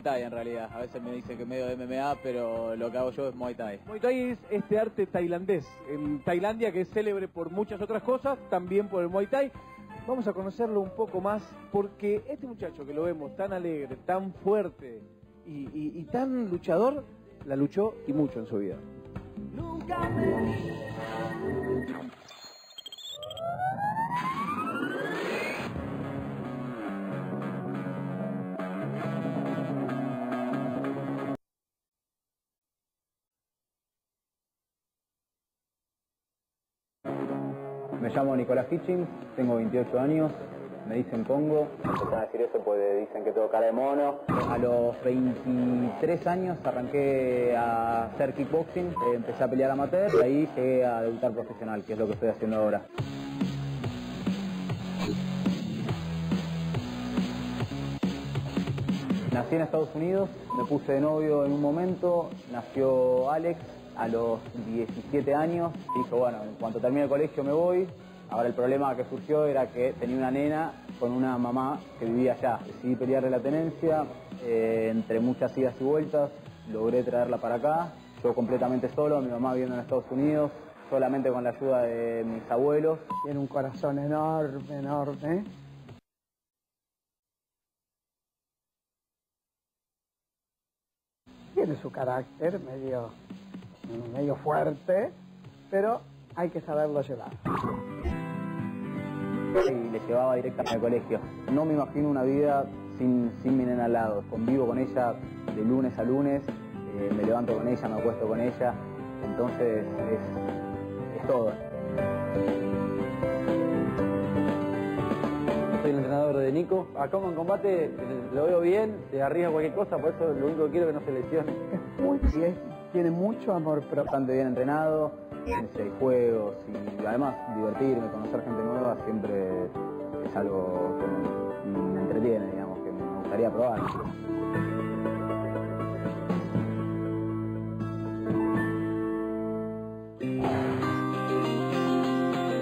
Thai en realidad. A veces me dicen que medio MMA, pero lo que hago yo es Muay Thai. Muay Thai es este arte tailandés. En Tailandia, que es célebre por muchas otras cosas, también por el Muay Thai. Vamos a conocerlo un poco más porque este muchacho que lo vemos tan alegre, tan fuerte y tan luchador, la luchó y mucho en su vida. Me llamo Nicolás Hitchings, tengo 28 años, me dicen a decir eso pues dicen que tengo cara de mono. A los 23 años arranqué a hacer kickboxing, empecé a pelear amateur y ahí llegué a debutar profesional, que es lo que estoy haciendo ahora. Nací en Estados Unidos, me puse de novio en un momento, nació Alex a los 17 años, dijo, bueno, en cuanto termine el colegio me voy. Ahora el problema que surgió era que tenía una nena con una mamá que vivía allá. Decidí pelearle la tenencia, eh, entre muchas idas y vueltas, logré traerla para acá, yo completamente solo, mi mamá viviendo en Estados Unidos, solamente con la ayuda de mis abuelos. Tiene un corazón enorme, enorme. Tiene su carácter medio, medio fuerte, pero hay que saberlo llevar. y le llevaba directamente al colegio. No me imagino una vida sin, sin mi nena al lado. Convivo con ella de lunes a lunes, eh, me levanto con ella, me acuesto con ella, entonces es, es todo. Soy el entrenador de Nico. Acá en combate eh, lo veo bien, se arriesga cualquier cosa, por eso lo único que quiero es que no se lesione. Es muy, es- tiene mucho amor propio. Bastante bien entrenado, hay juegos y además divertirme, conocer gente nueva siempre es algo que me, entretiene, digamos, que me gustaría probar.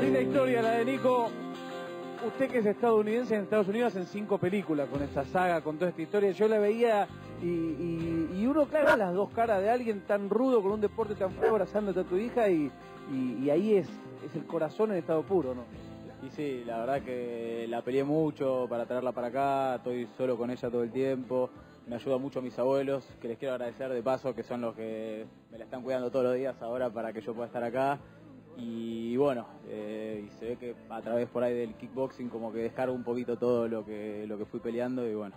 Linda historia la de Nico. Usted que es estadounidense en Estados Unidos en cinco películas con esta saga, con toda esta historia. Yo la veía y uno, claro, las dos caras de alguien tan rudo con un deporte tan feo abrazándote a tu hija y, ahí es, es el corazón en estado puro, ¿no? Y sí, la verdad que la peleé mucho para traerla para acá, estoy solo con ella todo el tiempo, me ayudan mucho mis abuelos, que les quiero agradecer de paso, que son los que me la están cuidando todos los días ahora para que yo pueda estar acá. Y bueno, eh, y se ve que a través por ahí del kickboxing como que descargo un poquito todo lo que, lo que fui peleando y bueno.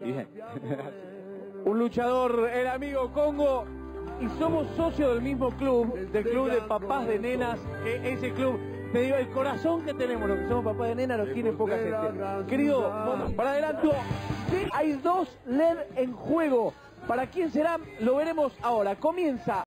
Un luchador, el amigo Congo, y somos socios del mismo club, del club de papás de nenas, que ese club, te digo, el corazón que tenemos, los que somos papás de nenas, lo tiene poca gente. Querido, bueno, para adelanto, sí, hay dos LED en juego. ¿Para quién será? Lo veremos ahora. Comienza